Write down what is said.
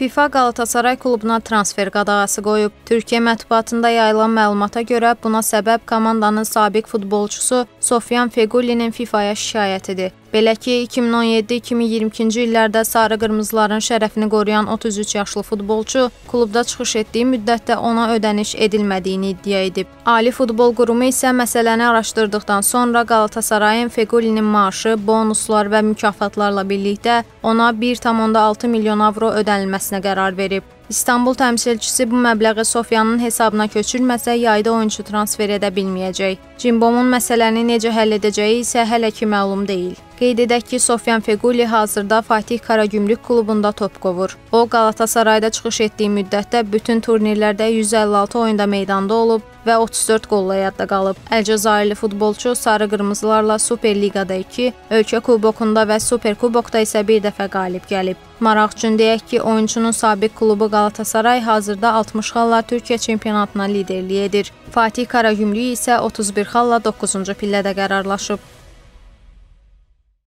FIFA Qalatasaray klubuna transfer qadağası qoyub. Türkiyə mətbuatında yayılan məlumata görə buna səbəb komandanın sabiq futbolçusu Sofyan Fegullinin FIFA-ya şikayətidir. Belə ki, 2017-2022-ci illərdə sarı qırmızıların şərəfini qoruyan 33 yaşlı futbolçu klubda çıxış etdiyi müddətdə ona ödəniş edilmədiyini iddia edib. Ali Futbol Qurumu isə məsələni araşdırdıqdan sonra Qalatasarayın Fegullinin maaşı, bonuslar və mükafatlarla birlikdə ona 1,6 milyon avro ödənilməsinə qərar verib. İstanbul təmsilçisi bu məbləği Sofyanın hesabına köçürməsə, yayda oyunçu transfer edə bilməyəcək. Cimbomun məsələni necə həll edəcəyi isə hələ ki məlum deyil. Qeyd edək ki, Sofyan Fequli hazırda Fatih Karagümrük klubunda top qovur. O, Qalatasarayda çıxış etdiyi müddətdə bütün turnirlərdə 156 oyunda meydanda olub və 34 qolla yadda qalıb. Əlcəzairli futbolçu sarı qırmızılarla Superliqada 2, ölkə kubokunda və Superkubokda isə bir dəfə qalib gəlib. Maraq üçün deyək ki, oyunçunun sabiq klubu Qalatasaray hazırda 60 xalla Türkiyə çempionatına liderlik edir. Fatih Karagümrük isə 31 xalla 9-cu pillədə qərarlaşıb.